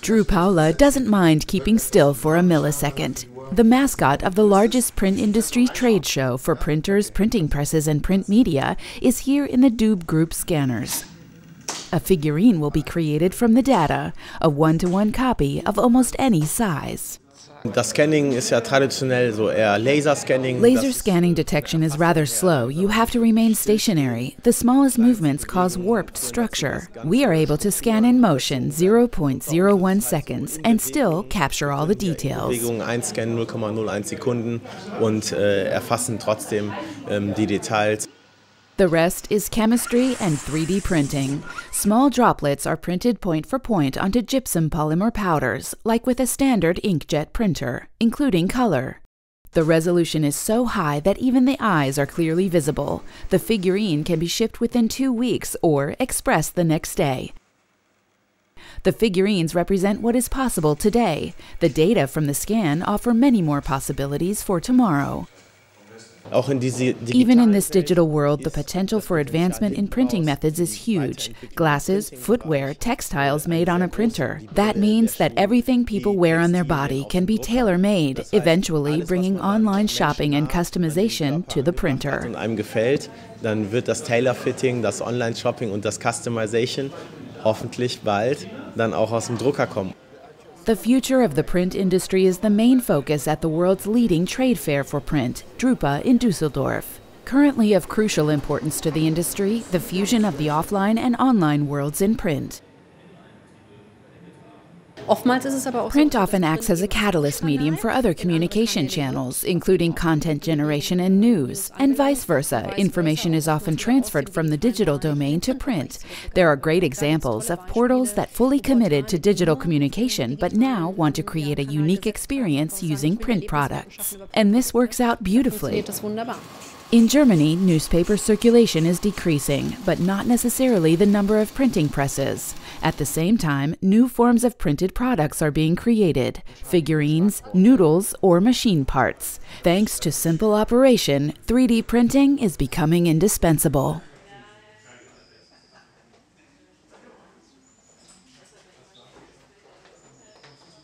Drew Paula doesn't mind keeping still for a millisecond. The mascot of the largest print industry trade show for printers, printing presses, and print media is here in the Doob Group scanners. A figurine will be created from the data, a one to one copy of almost any size. Das Scanning ist ja traditionell so eher Laserscanning. Laser scanning detection is rather slow. You have to remain stationary. The smallest movements cause warped structure. We are able to scan in motion 0.01 seconds and still capture all the details. Bewegungen einscannen 0,01 Sekunden und äh, erfassen trotzdem ähm, die Details. The rest is chemistry and 3D printing. Small droplets are printed point for point onto gypsum polymer powders, like with a standard inkjet printer, including color. The resolution is so high that even the eyes are clearly visible. The figurine can be shipped within two weeks or expressed the next day. The figurines represent what is possible today. The data from the scan offer many more possibilities for tomorrow. Auch in diese Even in this digital world, the potential for advancement in printing methods is huge. Glasses, footwear, textiles made on a printer. That means that everything people wear on their body can be tailor made, eventually bringing online shopping and customization to the printer. und einem gefällt, dann wird das Tailor-Fitting, das Online-Shopping und das Customization hoffentlich bald dann auch aus dem Drucker kommen. The future of the print industry is the main focus at the world's leading trade fair for print, Drupa in Dusseldorf. Currently of crucial importance to the industry, the fusion of the offline and online worlds in print. Print often acts as a catalyst medium for other communication channels, including content generation and news, and vice versa. Information is often transferred from the digital domain to print. There are great examples of portals that fully committed to digital communication but now want to create a unique experience using print products. And this works out beautifully. In Germany, newspaper circulation is decreasing, but not necessarily the number of printing presses. At the same time, new forms of printed products are being created figurines, noodles, or machine parts. Thanks to simple operation, 3D printing is becoming indispensable.